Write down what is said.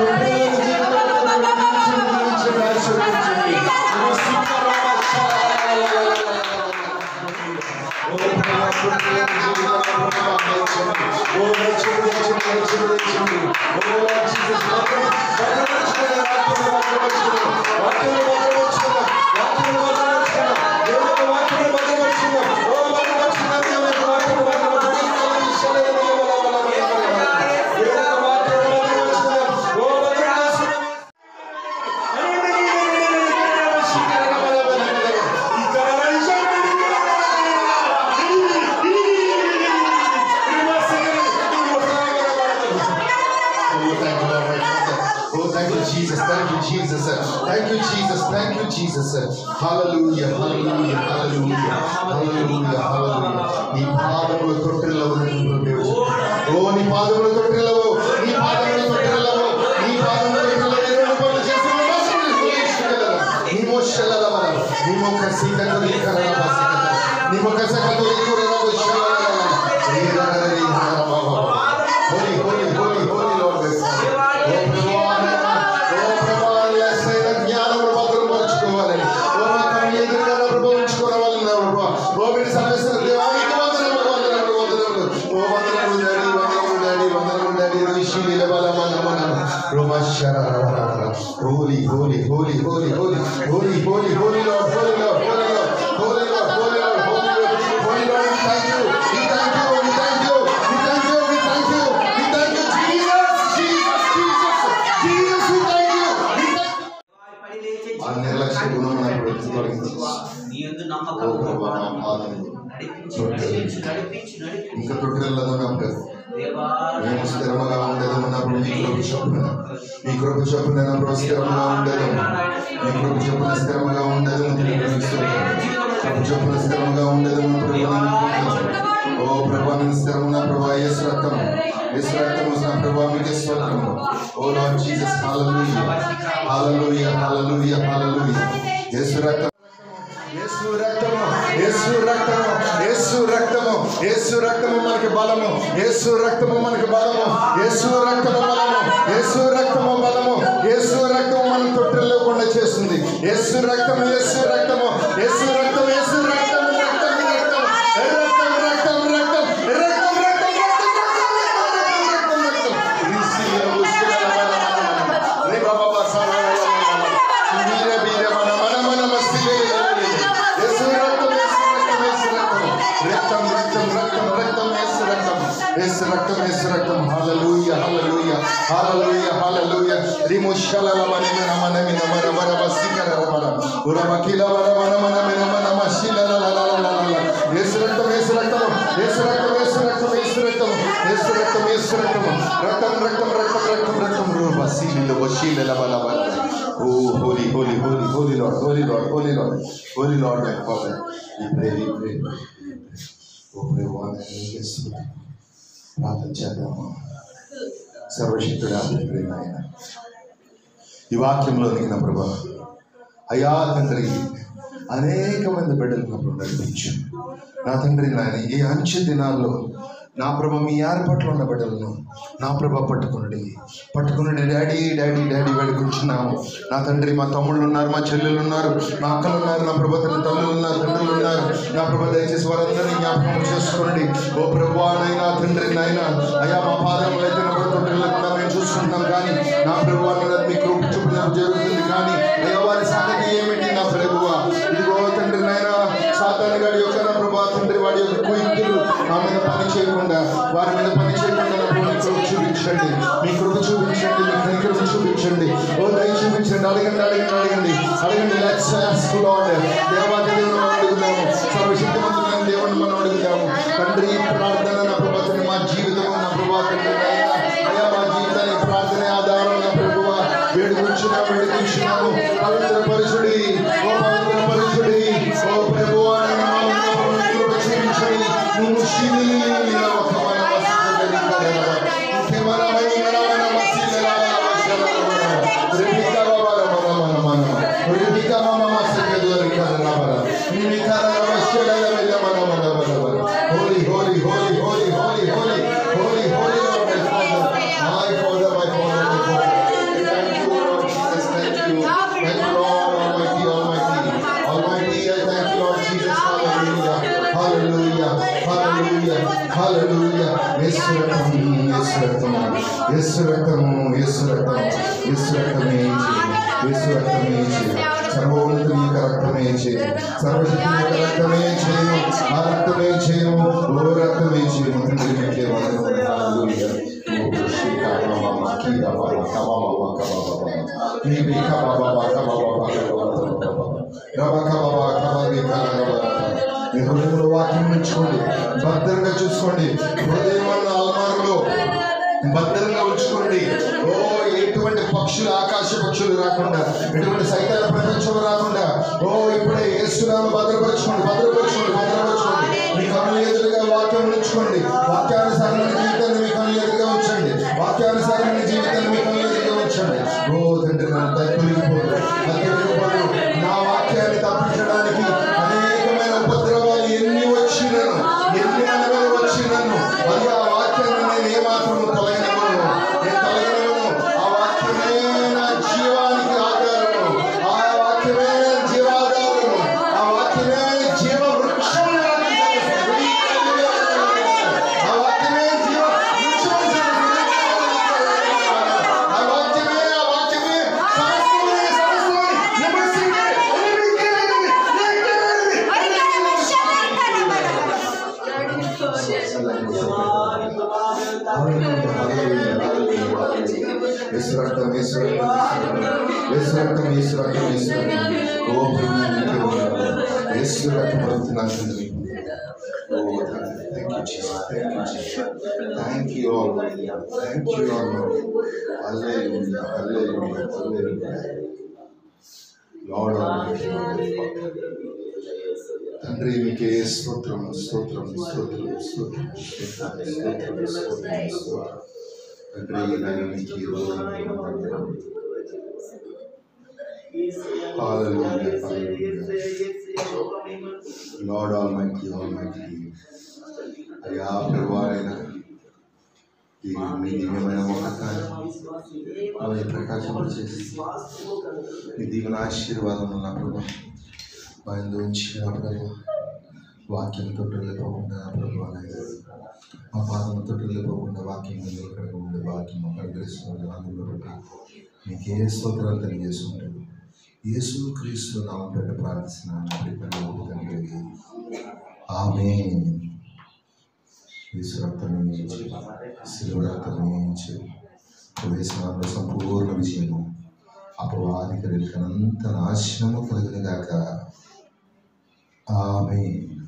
Oh, Jesus, Thank you, Jesus. Thank you, Jesus. Hallelujah, hallelujah, hallelujah, hallelujah, hallelujah. నీ పాదములు తొట్టిల్లవు దేవుడు. ఓ నీ పాదములు తొట్టిల్లవు నీ పాదములు తొట్టిల్లవు నీ పాదములు తొట్టిల్లవు రెండు పనులు చేసి నీ మోషల వల నీ నమ్మకం ప్రభా. నా నడిపించి నడిపించి నడిపించి నడిపించి. మేము స్థిరముగా ఉండేది ఉన్నప్పుడు మీ కృప చొప్పున. మీ కృప చొప్పున నా స్థిరముగా ఉండేది మీ కృప చొప్పున స్థిరముగా ఉండేది కృప చొప్పున స్థిరముగా ఓ ప్రభా నేను ప్రభా యేసు రక్తము యేసు రక్తము నా ప్రభా మీకు స్తోత్రము. ఓ లార్డ్ జీసస్ హల్లెలూయా. హల్లెలూయా హల్లెలూయా హల్లెలూయా. యేసు రక్తం. యేసు రక్తము యేసు రక్తము యేసు రక్తము మనకి బలము యేసు రక్తము మనకి బలము యేసు రక్తము బలము యేసు రక్తము బలము యేసు రక్తము మనం తొట్టిల్లకుండా చేస్తుంది. యేసు రక్తము యేసు రక్తము యేసు రక్తము యేసు రక్తము. రక్తం Yes, Rakam, yes, Rakam. Hallelujah, hallelujah, hallelujah, hallelujah. Rimushala la mani mana mana mina mara mara basika la mara. Uramakila mara mana mana mina mana mashila la la la la la la. Yes, Rakam, yes, Rakam. Yes, Rakam, yes, Rakam. Yes, Rakam, yes, Rakam. Rakam, Rakam. Rakam, Rakam, Rakam, Rakam, Rakam. Basila la basila la la la. Oh, holy, holy, holy, holy Lord, holy Lord, holy Lord, holy Lord, my Father. We pray, pray. Oh, we want. ప్రార్థన చేద్దాము సర్వశక్తుడా ప్రేమ ఆయన. ఈ వాక్యంలో దిగిన ప్రభా అయా తండ్రి అనేక మంది బిడ్డలు ప్రభు నడిపించు నా తండ్రి నాయన ఈ అంచె దినాల్లో నా ప్రభ మీ ఏర్పాట్లో ఉన్న బిడ్డలను నా ప్రభ పట్టుకుని పట్టుకుని డాడీ డాడీ డాడీ వేడుకుంటున్నాము నా తండ్రి మా తమ్ముళ్ళు ఉన్నారు మా చెల్లెలు ఉన్నారు మా అక్కలు ఉన్నారు నా ప్రభ తన తల్లులు ఉన్నారు తండ్రులు ఉన్నారు. నా ప్రభ దయచేసి వారందరినీ జ్ఞాపకం చేసుకోండి ఓ ప్రభు నైనా తండ్రి నాయన అయ్యా మా పాదములు అయితే కూడా మేము చూసుకుంటాం కానీ నా ప్రభు మీ కృప చూపడం జరుగుతుంది కానీ అయ్యా వారి సంగతి ఏమిటి నా ప్రభువ? ఇదిగో తండ్రి నాయన సాతాను గారి యొక్క వాడి యొక్క కుయుక్తులు నా మీద పని చేయకుండా వారి మీద పని చేయకుండా నా మీ కృప చూపించండి. మీ కృప చూపించండి మీ కనికరం చూపించండి. ఓ దయ చూపించండి. అడగండి అడగండి అడగండి. అడగండి లెట్స్ ఆస్క్ లార్డ్ దేవాది దేవుని మనం అడుగుదాము. సర్వశక్తిమంతులైన దేవుని మనం అడుగుదాము. తండ్రి ప్రార్థన నా ప్రభా మా జీవితం నా ప్రభా అయ్యా మా జీవితాన్ని ప్రార్థన ఆధారం నా ప్రభువ వేడుకుంటున్నాము వేడుకుంటున్నాము పవిత్ర పరుషుడి ఓ పవిత్ర పరుషుడి Aleluia. Esse é tão bom, esse é tão bom. Esse é tão bom, esse é tão bom. Esse é tão bom. Esse é tão bom. Senhor, eu tenho caracteramente. Senhor, eu tenho caracteramente. Caracteramente. Caracteramente. é Aleluia. Aleluia. Aleluia. Aleluia. Aleluia. Aleluia. Aleluia. Aleluia. Aleluia. Aleluia. మీ హృదయంలో వాక్యం ఉంచుకోండి భద్రంగా చూసుకోండి. హృదయం అన్న అల్మారులో భద్రంగా ఉంచుకోండి. ఓ ఎటువంటి పక్షులు ఆకాశ పక్షులు రాకుండా ఎటువంటి సైతాల ప్రపంచం రాకుండా ఓ ఇప్పుడే ఏసునాలు భద్రపరచుకోండి భద్రపరచు इस रक्तम इस रक्तम इस रक्तम इस रक्तम इस रक्तम ओ प्रभु इस रक्तम प्रार्थना करें Oh, thank you, Jesus. Thank you, Jesus. Thank you, Almighty. Thank you, Almighty. Hallelujah. Hallelujah. Hallelujah. Lord Almighty, Lord Father. తండ్రి మీకే స్తోత్రం స్తోత్రం స్తోత్రం స్తోత్రం స్తోత్రం స్తోత్రం స్తోత్రం తండ్రి నేను మీకు Hallelujah, hallelujah. Lord Almighty, Almighty. అయ్యా ప్రభువారైనా ఈ మీ దివ్యమైన మహాకారం అవి ప్రకాశం చేసి నీ దీవెన ఆశీర్వాదం ఉన్న ప్రభావం మా ఎందు ఉంచిన ప్రభు వాక్యం తొట్టులేకపోకుండా ప్రభు అనేది మా పాదం తొట్టులేకపోకుండా వాక్యం ఎక్కడ ఉండే వాక్యం అక్కడ అనుగ్రహిస్తున్న అందులో మీకు ఏ స్తోత్రాలు తెలియజేసుకుంటాడు యేసు క్రీస్తు నామం పేట ప్రార్థిస్తున్నాను తండ్రి ఆమె యేసు రక్తమే శిలువ రక్తమే ప్రవేశంలో సంపూర్ణ విజయము అపవాదికి అనంత నాశనము కలిగిన గాక. Amen.